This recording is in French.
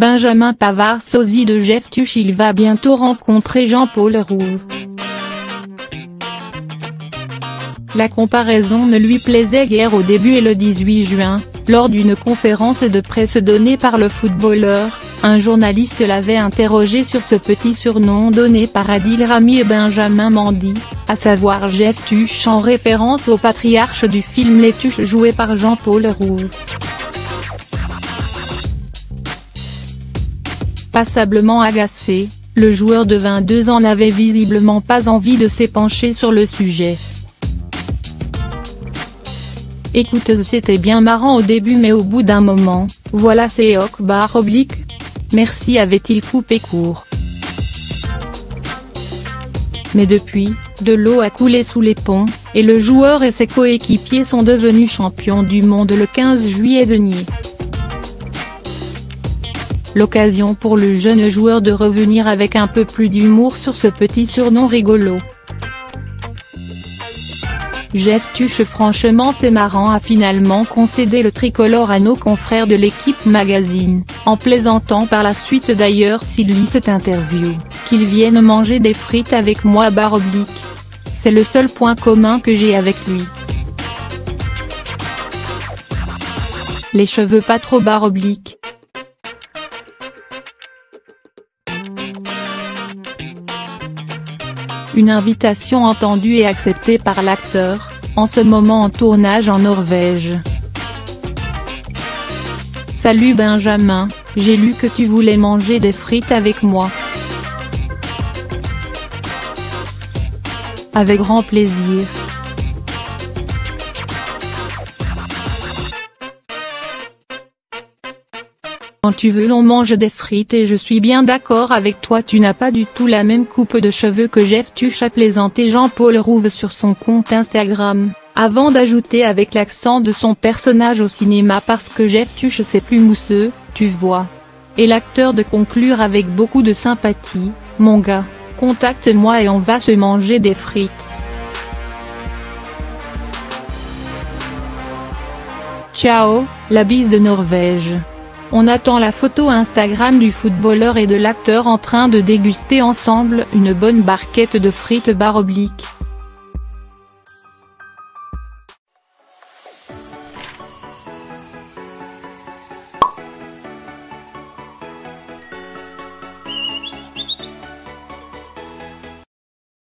Benjamin Pavard sosie de Jeff Tuch il va bientôt rencontrer Jean-Paul Rouve. La comparaison ne lui plaisait guère au début et le 18 juin, lors d'une conférence de presse donnée par le footballeur, un journaliste l'avait interrogé sur ce petit surnom donné par Adil Rami et Benjamin Mandy, à savoir Jeff Tuch en référence au patriarche du film Les Tuches joué par Jean-Paul Rouve. Passablement agacé, le joueur de 22 ans n'avait visiblement pas envie de s'épancher sur le sujet. Écoute c'était bien marrant au début mais au bout d'un moment, voilà c'est Hawk bar oblique. Merci avait-il coupé court. Mais depuis, de l'eau a coulé sous les ponts, et le joueur et ses coéquipiers sont devenus champions du monde le 15 juillet dernier. L'occasion pour le jeune joueur de revenir avec un peu plus d'humour sur ce petit surnom rigolo. Jeff Tuche franchement c'est marrant a finalement concédé le tricolore à nos confrères de l'équipe magazine, en plaisantant par la suite d'ailleurs s'il lit cette interview, qu'il vienne manger des frites avec moi barre oblique. C'est le seul point commun que j'ai avec lui. Les cheveux pas trop barre oblique. Une invitation entendue et acceptée par l'acteur, en ce moment en tournage en Norvège. Salut Benjamin, j'ai lu que tu voulais manger des frites avec moi. Avec grand plaisir. Quand tu veux on mange des frites et je suis bien d'accord avec toi tu n'as pas du tout la même coupe de cheveux que Jeff Tuch a plaisanté Jean-Paul Rouve sur son compte Instagram, avant d'ajouter avec l'accent de son personnage au cinéma parce que Jeff Tuch c'est plus mousseux, tu vois. Et l'acteur de conclure avec beaucoup de sympathie, mon gars, contacte-moi et on va se manger des frites. Ciao, la bise de Norvège. On attend la photo Instagram du footballeur et de l'acteur en train de déguster ensemble une bonne barquette de frites bar oblique.